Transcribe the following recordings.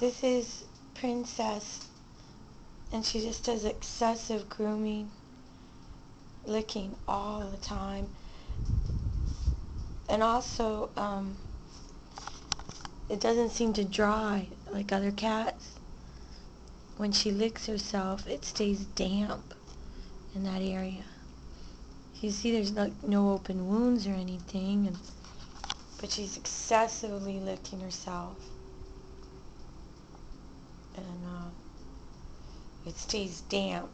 This is Princess, and she just does excessive grooming, licking all the time. And also, um, it doesn't seem to dry like other cats. When she licks herself, it stays damp in that area. You see there's no, no open wounds or anything, and but she's excessively licking herself. And uh, it stays damp.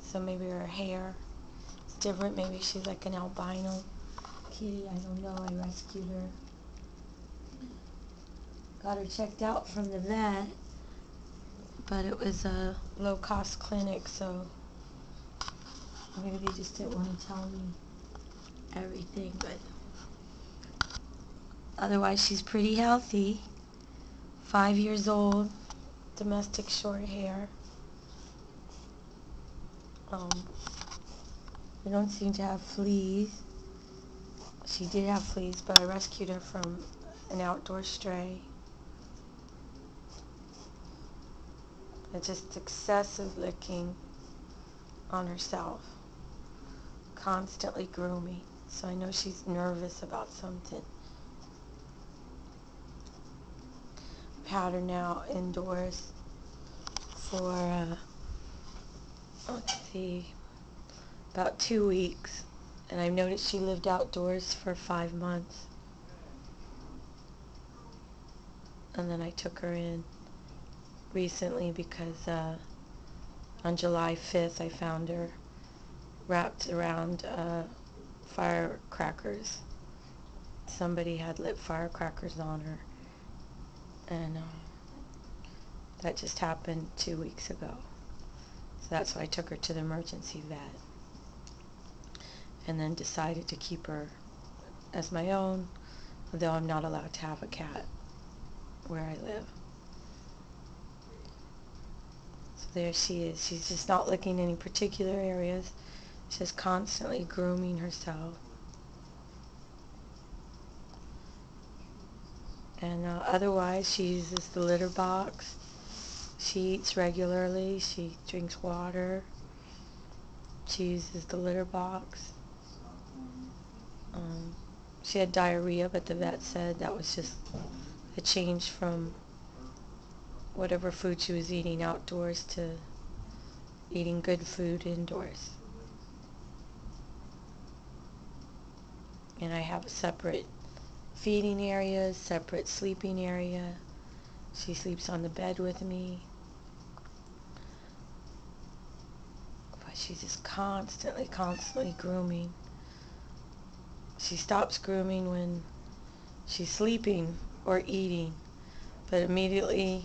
So maybe her hair is different. Maybe she's like an albino kitty. I don't know. I rescued her. Got her checked out from the vet. But it was a low-cost clinic, so maybe they just didn't want to tell me everything. But Otherwise, she's pretty healthy. Five years old, domestic short hair. Um, we don't seem to have fleas. She did have fleas, but I rescued her from an outdoor stray. And just excessive licking on herself. Constantly grooming. So I know she's nervous about something. Pattern now indoors for, uh, let's see, about two weeks. And I've noticed she lived outdoors for five months. And then I took her in recently because uh, on July 5th I found her wrapped around uh, firecrackers. Somebody had lit firecrackers on her and um, that just happened two weeks ago. So that's why I took her to the emergency vet and then decided to keep her as my own, although I'm not allowed to have a cat where I live. So there she is. She's just not licking any particular areas. She's just constantly grooming herself. And uh, otherwise, she uses the litter box. She eats regularly. She drinks water. She uses the litter box. Um, she had diarrhea, but the vet said that was just a change from whatever food she was eating outdoors to eating good food indoors. And I have a separate feeding area, separate sleeping area. She sleeps on the bed with me. But she's just constantly, constantly grooming. She stops grooming when she's sleeping or eating. But immediately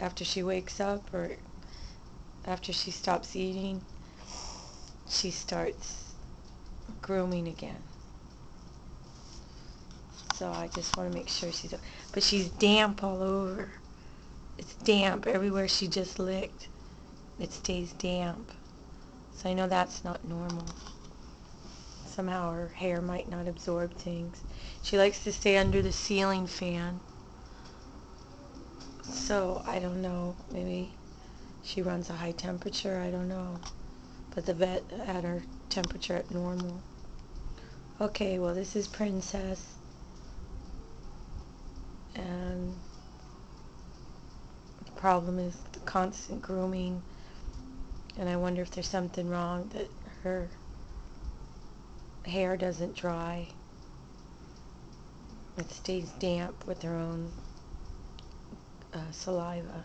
after she wakes up or after she stops eating, she starts grooming again so I just want to make sure she's, okay. but she's damp all over. It's damp everywhere she just licked. It stays damp. So I know that's not normal. Somehow her hair might not absorb things. She likes to stay under the ceiling fan. So I don't know, maybe she runs a high temperature, I don't know. But the vet had her temperature at normal. Okay, well this is Princess and the problem is the constant grooming and I wonder if there's something wrong that her hair doesn't dry it stays damp with her own uh, saliva